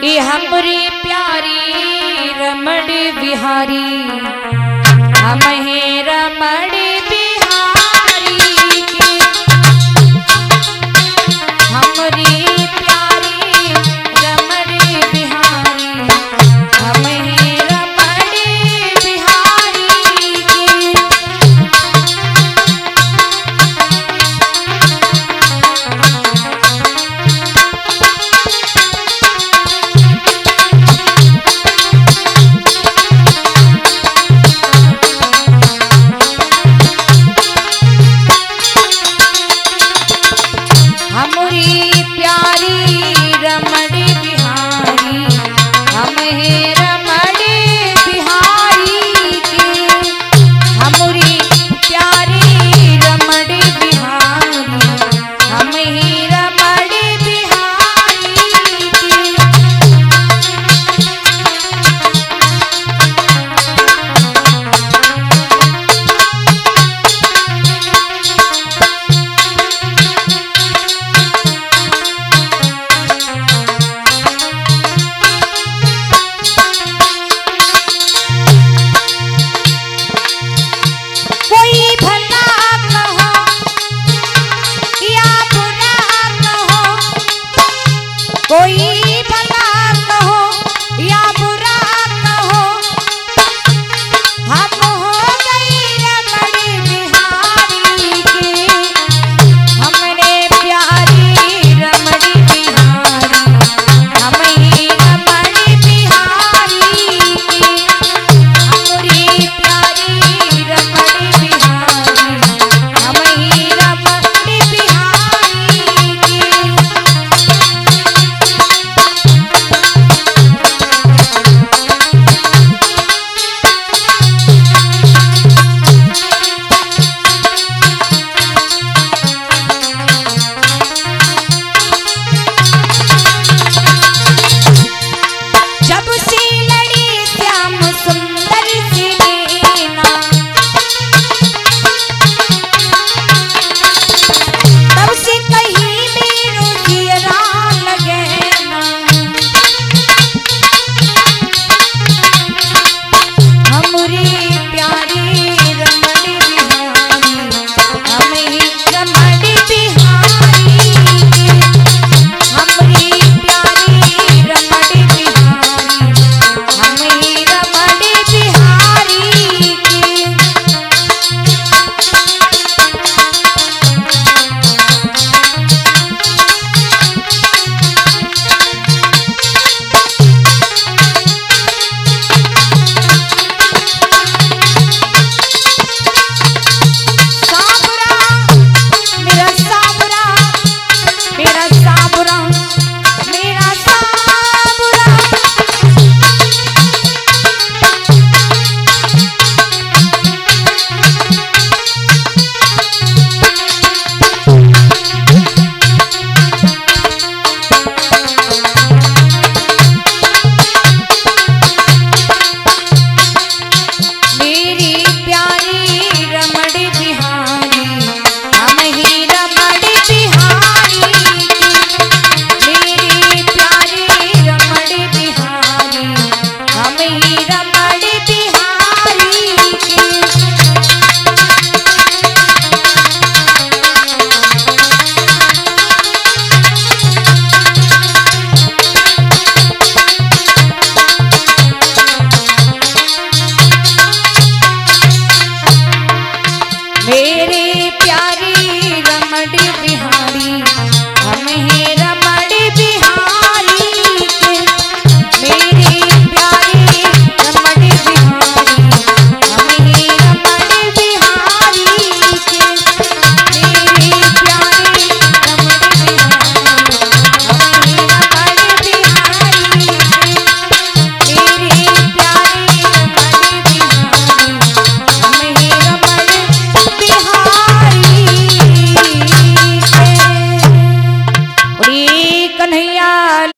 कि हमरी प्यारी रमण बिहारी हम रमण कोई